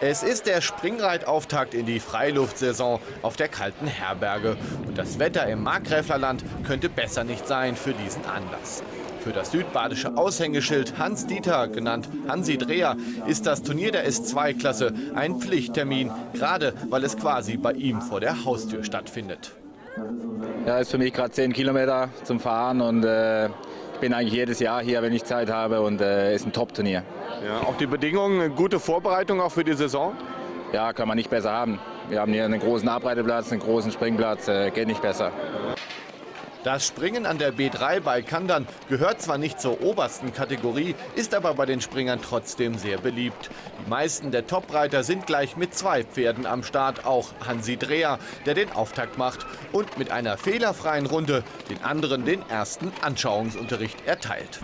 Es ist der Springreitauftakt in die Freiluftsaison auf der kalten Herberge. Und das Wetter im Markgräflerland könnte besser nicht sein für diesen Anlass. Für das südbadische Aushängeschild Hans Dieter, genannt Hansi Dreher, ist das Turnier der S2-Klasse ein Pflichttermin, gerade weil es quasi bei ihm vor der Haustür stattfindet. Ja, ist für mich gerade 10 Kilometer zum Fahren und äh, bin eigentlich jedes Jahr hier, wenn ich Zeit habe und äh, ist ein Top-Turnier. Ja, auch die Bedingungen, eine gute Vorbereitung auch für die Saison? Ja, kann man nicht besser haben. Wir haben hier einen großen Abreiteplatz, einen großen Springplatz, äh, geht nicht besser. Das Springen an der B3 bei Kandern gehört zwar nicht zur obersten Kategorie, ist aber bei den Springern trotzdem sehr beliebt. Die meisten der Topreiter sind gleich mit zwei Pferden am Start, auch Hansi Dreher, der den Auftakt macht und mit einer fehlerfreien Runde den anderen den ersten Anschauungsunterricht erteilt.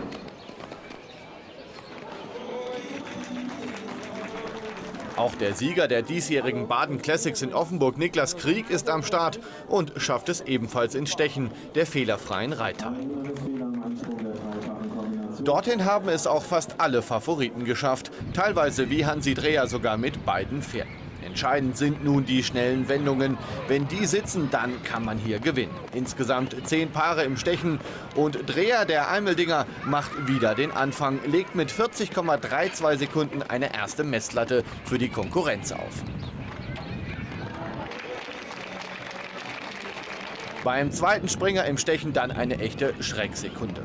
Auch der Sieger der diesjährigen Baden Classics in Offenburg, Niklas Krieg, ist am Start und schafft es ebenfalls in Stechen, der fehlerfreien Reiter. Dorthin haben es auch fast alle Favoriten geschafft, teilweise wie Hansi Dreher sogar mit beiden Pferden. Entscheidend sind nun die schnellen Wendungen. Wenn die sitzen, dann kann man hier gewinnen. Insgesamt zehn Paare im Stechen und Dreher der Eimeldinger macht wieder den Anfang, legt mit 40,32 Sekunden eine erste Messlatte für die Konkurrenz auf. Beim zweiten Springer im Stechen dann eine echte Schrecksekunde.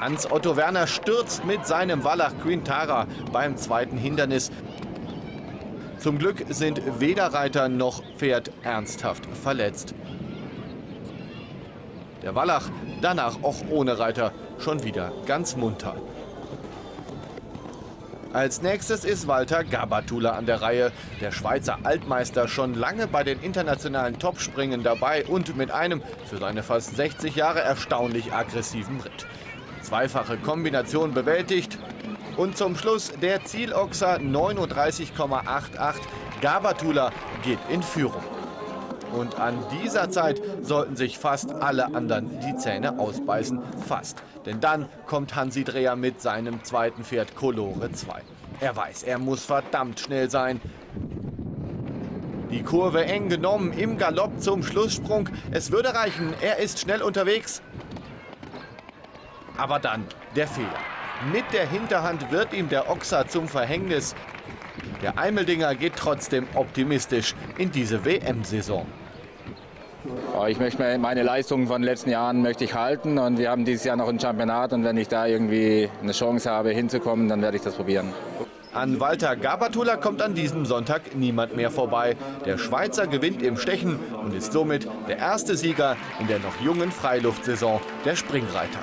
Hans-Otto Werner stürzt mit seinem Wallach Quintara beim zweiten Hindernis. Zum Glück sind weder Reiter noch Pferd ernsthaft verletzt. Der Wallach danach auch ohne Reiter schon wieder ganz munter. Als nächstes ist Walter Gabatula an der Reihe. Der Schweizer Altmeister schon lange bei den internationalen Topspringen dabei und mit einem für seine fast 60 Jahre erstaunlich aggressiven Ritt. Zweifache Kombination bewältigt, und zum Schluss der Zielochser 39,88. Gabatula geht in Führung. Und an dieser Zeit sollten sich fast alle anderen die Zähne ausbeißen. Fast. Denn dann kommt Hansi Dreher mit seinem zweiten Pferd Colore 2. Er weiß, er muss verdammt schnell sein. Die Kurve eng genommen im Galopp zum Schlusssprung. Es würde reichen, er ist schnell unterwegs. Aber dann der Fehler. Mit der Hinterhand wird ihm der Ochser zum Verhängnis. Der Eimeldinger geht trotzdem optimistisch in diese WM-Saison. Ich möchte meine Leistungen von den letzten Jahren möchte ich halten und wir haben dieses Jahr noch ein Championat und wenn ich da irgendwie eine Chance habe hinzukommen, dann werde ich das probieren. An Walter Gabatula kommt an diesem Sonntag niemand mehr vorbei. Der Schweizer gewinnt im Stechen und ist somit der erste Sieger in der noch jungen Freiluftsaison der Springreiter.